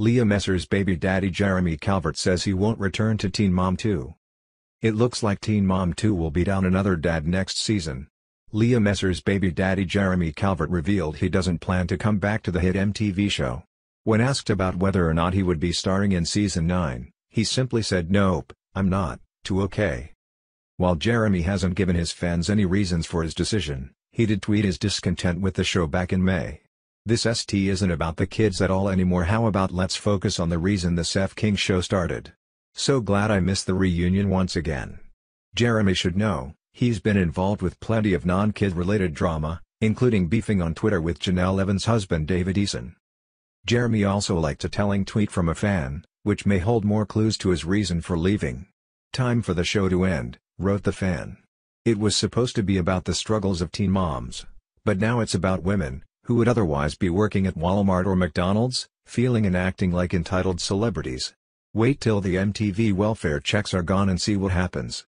Leah Messer's baby daddy Jeremy Calvert says he won't return to Teen Mom 2. It looks like Teen Mom 2 will be down another dad next season. Leah Messer's baby daddy Jeremy Calvert revealed he doesn't plan to come back to the hit MTV show. When asked about whether or not he would be starring in season 9, he simply said nope, I'm not, to okay. While Jeremy hasn't given his fans any reasons for his decision, he did tweet his discontent with the show back in May. This ST isn't about the kids at all anymore how about let's focus on the reason the Seth King show started. So glad I missed the reunion once again. Jeremy should know, he's been involved with plenty of non-kid related drama, including beefing on Twitter with Jenelle Evans' husband David Eason. Jeremy also liked a telling tweet from a fan, which may hold more clues to his reason for leaving. Time for the show to end, wrote the fan. It was supposed to be about the struggles of teen moms, but now it's about women, who would otherwise be working at Walmart or McDonald's, feeling and acting like entitled celebrities. Wait till the MTV welfare checks are gone and see what happens.